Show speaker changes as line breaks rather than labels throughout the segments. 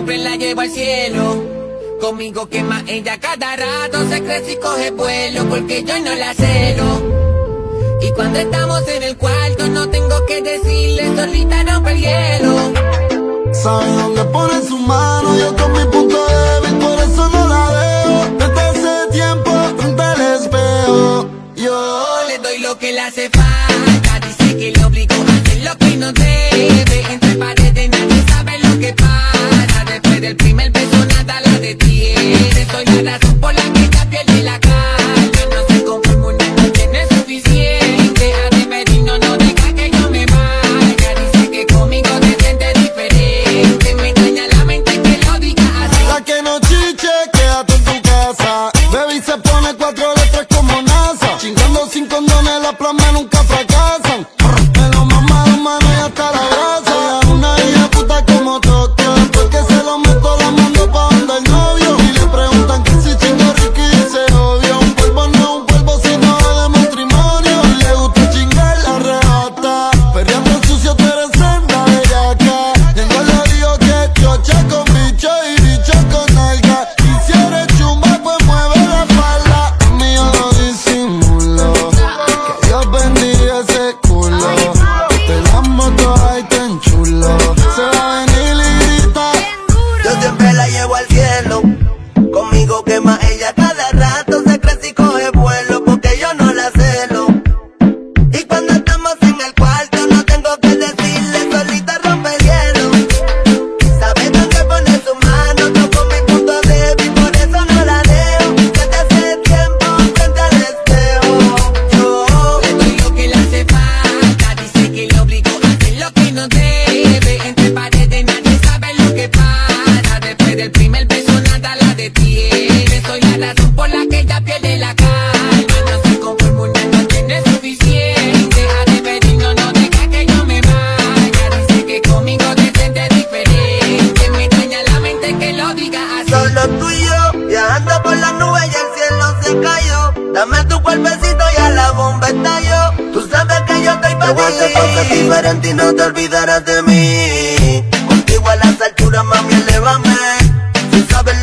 siempre la llevo al cielo. Conmigo quema ella cada rato, se crece y coge vuelo porque yo no la celo. Y cuando estamos en el cuarto no tengo que decirle, solita rompe el hielo. Sabe dónde pone su mano, yo con mi punto débil, por eso no la veo. Desde hace tiempo, frente al espejo, yo
le doy lo que le hace falta.
solo tú y yo. Viajando por las nubes y el cielo se cayó. Dame tu cuerpecito y a la bomba estalló. Tú sabes que yo estoy para ti. cosas diferente y no te olvidarás de mí. Contigo a las alturas, mami, elévame Tú sabes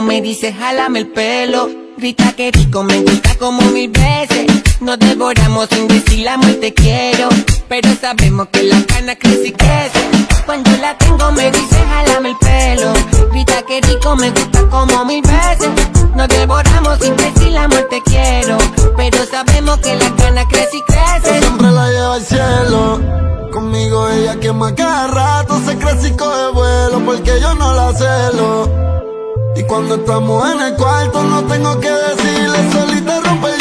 Me
dice, jálame el pelo. Grita que rico, me gusta como mil veces. Nos devoramos sin decir la muerte quiero. Pero sabemos que la cana crece y crece. Cuando la tengo, me dice, jálame el pelo. Grita que rico, me gusta como mil veces. Nos devoramos sin decir la muerte quiero. Pero sabemos que la cana crece y crece.
Yo siempre la lleva al cielo. Conmigo ella que quema cada rato. Se crece y coge vuelo porque yo no la celo. Y cuando estamos en el cuarto no tengo que decirle, solita rompe